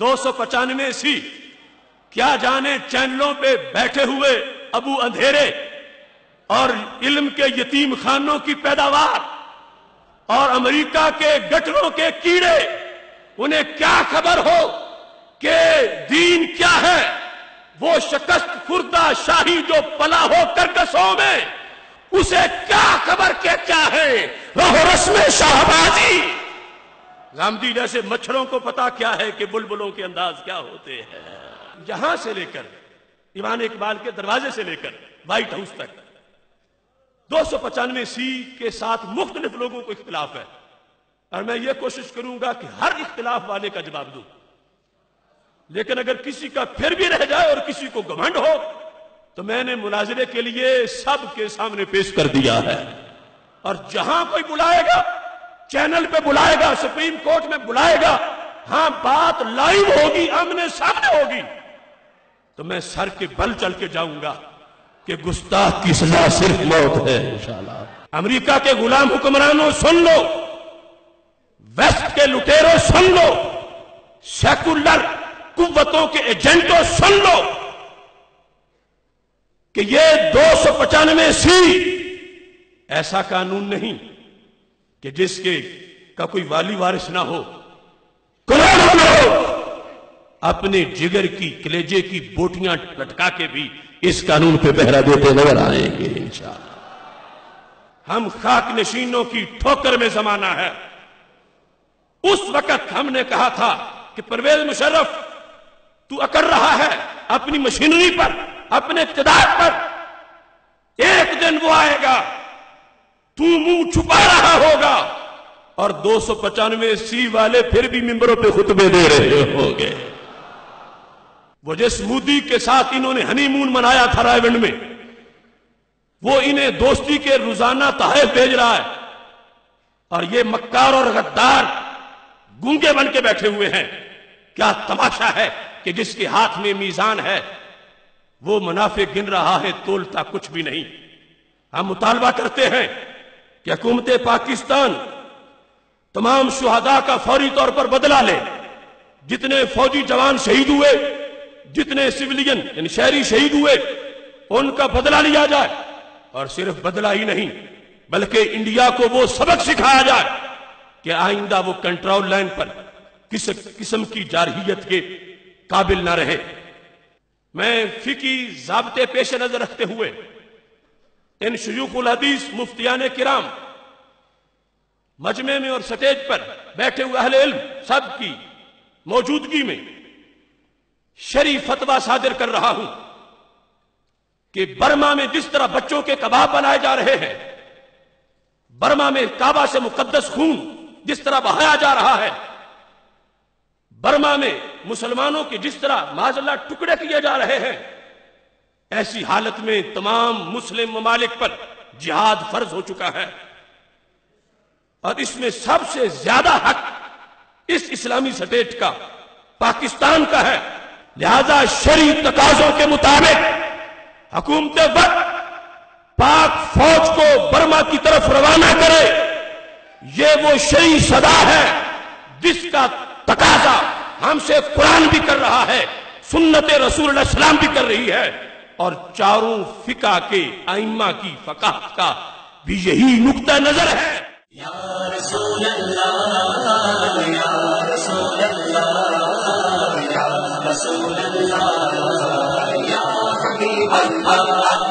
دو سو پچانوے سی کیا جانے چینلوں پہ بیٹھے ہوئے ابو اندھیرے اور علم کے یتیم خانوں کی پیداوار اور امریکہ کے گٹروں کے کیڑے، انہیں کیا خبر ہو کہ دین کیا ہے؟ وہ شکست خوردہ شاہی جو پلا ہو کرکسوں میں، اسے کیا خبر کے کیا ہے؟ وہ رسم شاہبازی! گاندھی جیسے مچھروں کو پتا کیا ہے کہ بلبلوں کے انداز کیا ہوتے ہیں۔ یہاں سے لے کر ایوان اقبال کے دروازے سے لے کر وائٹ ہاؤس تک۔ دو سو پچانوے سی کے ساتھ مختلف لوگوں کو اختلاف ہے۔ اور میں یہ کوشش کروں گا کہ ہر اختلاف والے کا جواب دوں۔ لیکن اگر کسی کا پھر بھی رہ جائے اور کسی کو گمنڈ ہو، تو میں نے مناظرے کے لیے سب کے سامنے پیش کر دیا ہے۔ اور جہاں کوئی بلائے گا چینل پہ بلائے گا، سپریم کورٹ میں بلائے گا۔ ہاں بات لائیو ہوگی، آمنے سامنے ہوگی۔ تو میں سر کے بل چل کے جاؤں گا کہ گستاخ کی سزا صرف موت ہے، انشاءاللہ۔ امریکہ کے غلام حکمرانوں سن لو، ویسٹ کے لٹیروں سن لو، سیکولر قوتوں کے ایجنٹوں سن لو کہ یہ دو سو پچانوے سی ایسا قانون نہیں۔ کہ جس کے کا کوئی والی وارث نہ ہو اپنے جگر کی کلیجے کی بوٹیاں لٹکا کے بھی اس قانون پہ بہرا دیتے نظر آئیں گے انشاءاللہ۔ ہم خاک نشینوں کی ٹھوکر میں زمانہ ہے۔ اس وقت ہم نے کہا تھا کہ پرویز مشرف تو اکڑ رہا ہے اپنی مشینری پر اپنے اقتدار پر۔ ایک دن وہ آئے گا تو منہ چھپا رہا ہوگا اور دو سو پچانوے سی والے پھر بھی ممبروں پہ خطبے دے رہے ہوں گے۔ وہ جس مودی کے ساتھ انہوں نے ہنی مون منایا تھا رائے ونڈ میں، وہ انہیں دوستی کے روزانہ تحائف بھیج رہا ہے۔ اور یہ مکار اور غدار گونگے بن کے بیٹھے ہوئے ہیں۔ کیا تماشا ہے کہ جس کے ہاتھ میں میزان ہے، وہ منافع گن رہا ہے، تولتا کچھ بھی نہیں۔ ہم مطالبہ کرتے ہیں کہ حکومت پاکستان تمام شہداء کا فوری طور پر بدلہ لے۔ جتنے فوجی جوان شہید ہوئے، جتنے سیولین یعنی شہری شہید ہوئے، ان کا بدلہ لیا جائے۔ اور صرف بدلہ ہی نہیں، بلکہ انڈیا کو وہ سبق سکھایا جائے کہ آئندہ وہ کنٹرول لائن پر کس قسم کی جارحیت کے قابل نہ رہے۔ میں فکی ضابطے پیش نظر رکھتے ہوئے ان شیوخ الحدیث مفتیان کرام، مجمع میں اور سٹیج پر بیٹھے ہوئے اہل علم سب کی موجودگی میں شری فتوہ صادر کر رہا ہوں کہ برما میں جس طرح بچوں کے کباب بنائے جا رہے ہیں، برما میں کعبہ سے مقدس خون جس طرح بہایا جا رہا ہے، برما میں مسلمانوں کے جس طرح معذ اللہ ٹکڑے کیے جا رہے ہیں ایسی حالت میں تمام مسلم ممالک پر جہاد فرض ہو چکا ہے۔ اور اس میں سب سے زیادہ حق اس اسلامی سٹیٹ کا، پاکستان کا ہے۔ لہذا شری تقاضوں کے مطابق حکومت وقت پاک فوج کو برما کی طرف روانہ کرے۔ یہ وہ شری صدا ہے جس کا تقاضا ہم سے قرآن بھی کر رہا ہے، سنت رسول اللہ السلام بھی کر رہی ہے۔ اور چاروں فقہ کے ائمہ کی فقہ کا بھی یہی نقطہ نظر ہے۔ یا رسول اللہ، یا رسول اللہ، یا رسول اللہ، یا حبیب اللہ۔